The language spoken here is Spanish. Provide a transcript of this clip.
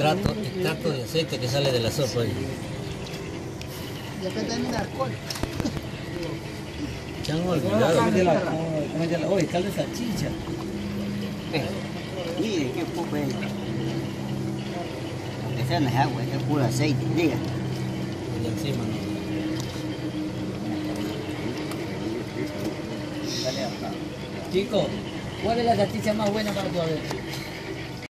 extracto, extracto de aceite que sale de la sopa ahí. Y acá también alcohol. Se han olvidado. Cómete la, la, oye, caldo de salchicha. Eh, mire qué poco es. Esa no es agua, es puro aceite. Diga. Y encima, ¿no? Dale acá. Chicos, ¿cuál es la salchicha más buena para tu abuelo